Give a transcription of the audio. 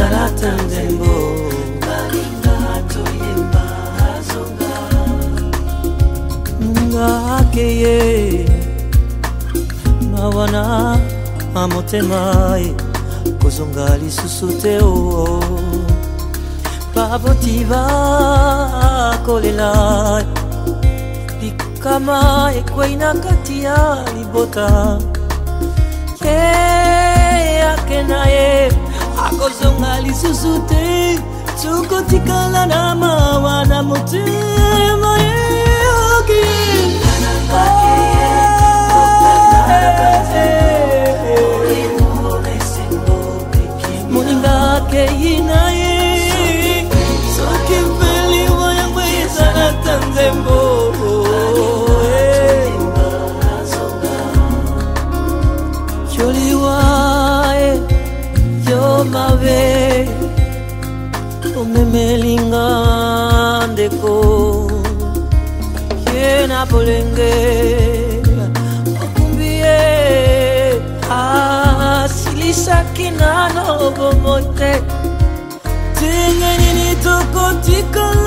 salata nzembo balinga toyemba azonga ngake ye mawa na motema ye kozonga lisusu te o baboti bakolela likama ekwei na kati ya libota eyake na ozonga susu te tokotikala na memelinga ndeko ye na bolenge okumbi ye asilisaki nano bomoi te ndenge nini tokotikala